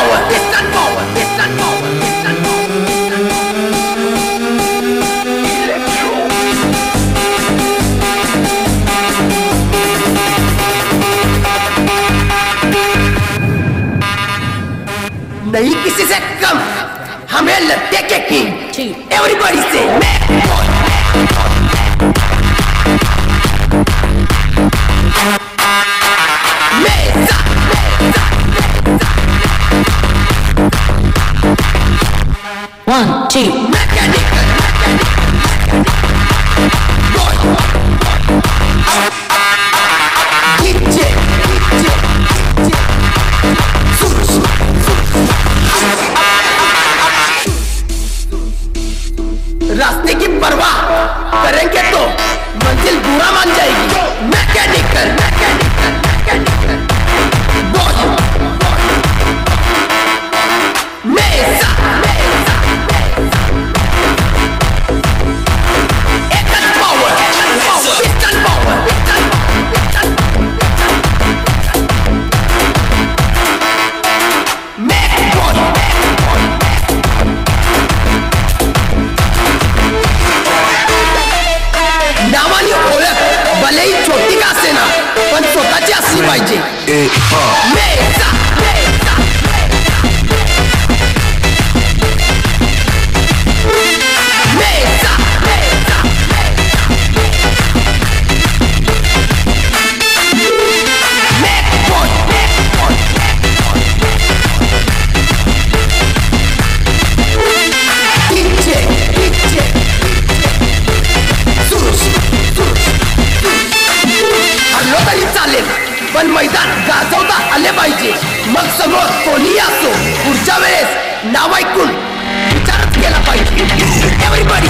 forward, it's not forward, it's not forward, it's not forward. नहीं किसी से कम हमें लगते के किंग एवरीबॉडी से मैं Mike. Hey, uh. पण मैदान गाजवता आले पाहिजे. मग समोर कोणी असो पुढच्या वेळेस नाव ऐकून विचारच केला पाहिजे.